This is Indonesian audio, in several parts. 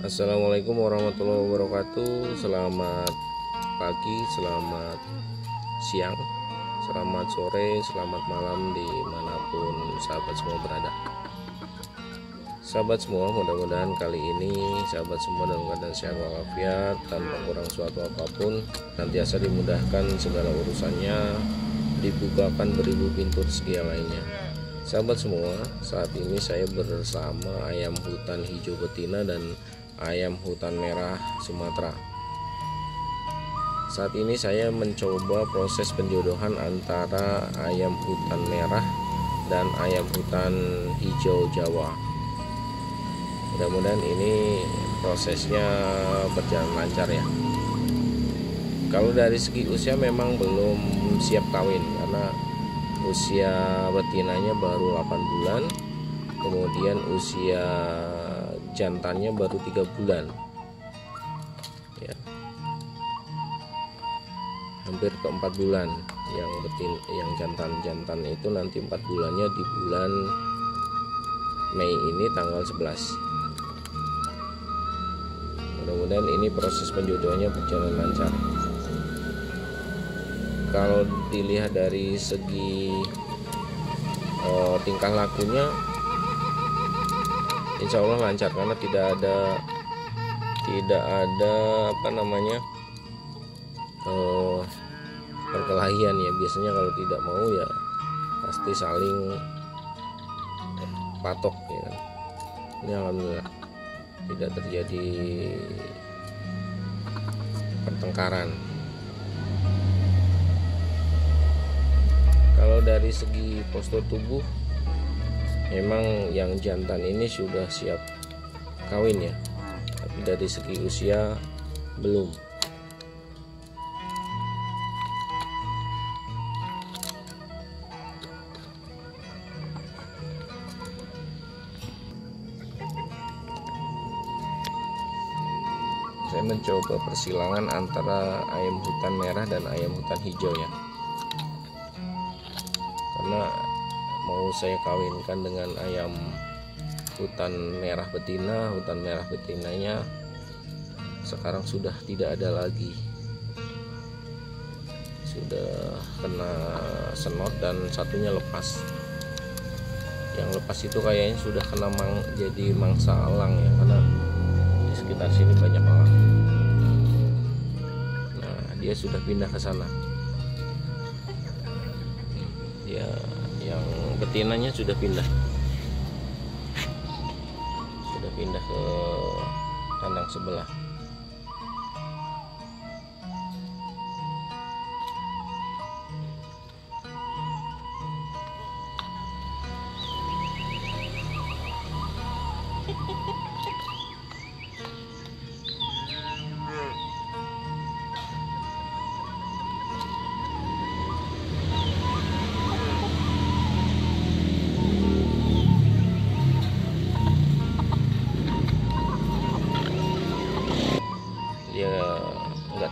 Assalamualaikum warahmatullahi wabarakatuh. Selamat pagi, selamat siang Selamat sore, selamat malam Di mana pun sahabat semua berada. Sahabat semua mudah-mudahan kali ini Sahabat semua dalam keadaan sehat walafiat Tanpa kurang suatu apa pun Nantiasa dimudahkan segala urusannya Dibukakan beribu pintu rezeki lainnya. Sahabat semua, saat ini saya bersama ayam hutan hijau betina dan ayam hutan merah Sumatera. Saat ini saya mencoba proses penjodohan antara ayam hutan merah dan ayam hutan hijau Jawa. Mudah-mudahan ini prosesnya berjalan lancar ya. Kalau dari segi usia memang belum siap kawin karena usia betinanya baru 8 bulan kemudian usia jantannya baru tiga bulan. Ya. Hampir ke empat bulan yang betin yang jantan jantan itu nanti empat bulannya di bulan Mei ini tanggal 11 mudah-mudahan ini proses penjodohannya berjalan lancar. Kalau dilihat dari segi uh, tingkah lakunya Insya Allah lancar karena tidak ada tidak ada apa namanya uh, perkelahian ya. Biasanya kalau tidak mau ya pasti saling patok ya kan. Ini alhamdulillah tidak terjadi pertengkaran. Kalau dari segi postur tubuh memang yang jantan ini sudah siap kawin ya. Tapi dari segi usia belum. Saya mencoba persilangan antara ayam hutan merah dan ayam hutan hijau ya. Karena mau saya kawinkan dengan ayam hutan merah betina hutan merah betinanya sekarang sudah tidak ada lagi. Sudah kena senot dan satunya lepas. Yang lepas itu kayaknya sudah kena mang, jadi mangsa alang ya karena di sekitar sini banyak alang. Nah dia sudah pindah ke sana. Ya. yang betinanya sudah pindah. Sudah pindah ke kandang sebelah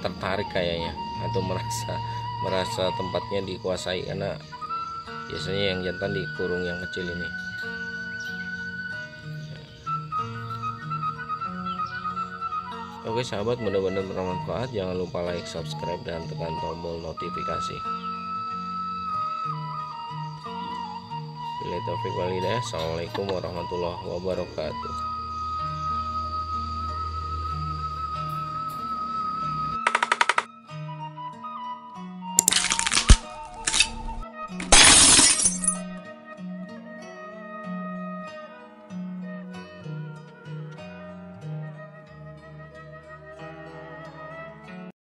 tertarik kayaknya. Atau merasa merasa tempatnya dikuasai karena biasanya yang jantan dikurung yang kecil ini. Oke sahabat mudah-mudahan bermanfaat. Jangan lupa like subscribe dan tekan tombol notifikasi. Bila taufik walidayah. Assalamualaikum warahmatullahi wabarakatuh